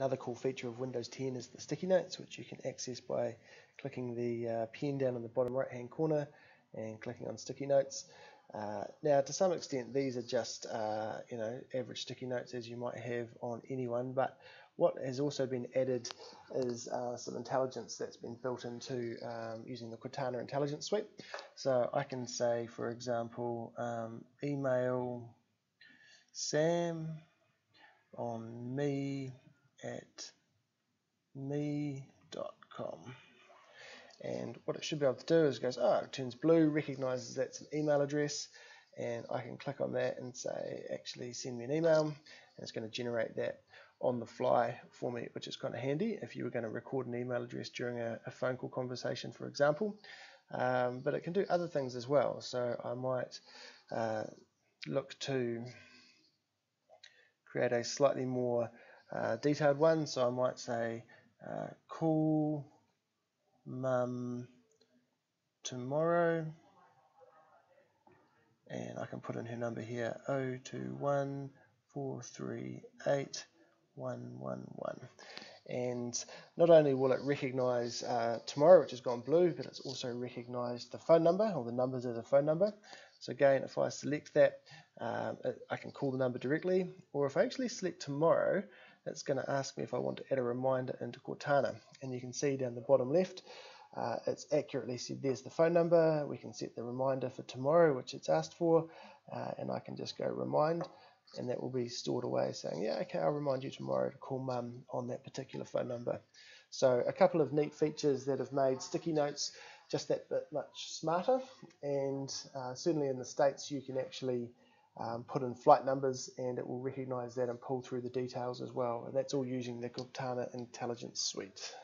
Another cool feature of Windows 10 is the sticky notes, which you can access by clicking the uh, pen down in the bottom right hand corner and clicking on sticky notes. Uh, now, to some extent, these are just uh, you know average sticky notes as you might have on anyone, but what has also been added is uh, some intelligence that's been built into um, using the Cortana Intelligence Suite. So I can say, for example, um, email Sam on me at me.com. And what it should be able to do is goes, oh, it turns blue, recognizes that's an email address, and I can click on that and say, actually send me an email, and it's going to generate that on the fly for me, which is kind of handy if you were going to record an email address during a, a phone call conversation, for example. Um, but it can do other things as well. So I might uh, look to create a slightly more uh, detailed one. So I might say, uh, call mum tomorrow. And I can put in her number here, 021 438 111. And not only will it recognize uh, tomorrow, which has gone blue, but it's also recognized the phone number or the numbers as a phone number. So again, if I select that, um, I can call the number directly, or if I actually select tomorrow, it's going to ask me if I want to add a reminder into Cortana. And you can see down the bottom left, uh, it's accurately said there's the phone number. We can set the reminder for tomorrow, which it's asked for, uh, and I can just go remind, and that will be stored away saying, yeah, okay, I'll remind you tomorrow to call mum on that particular phone number. So a couple of neat features that have made sticky notes just that bit much smarter, and uh, certainly in the States you can actually um, put in flight numbers and it will recognize that and pull through the details as well. And that's all using the Cortana Intelligence Suite.